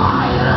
fire.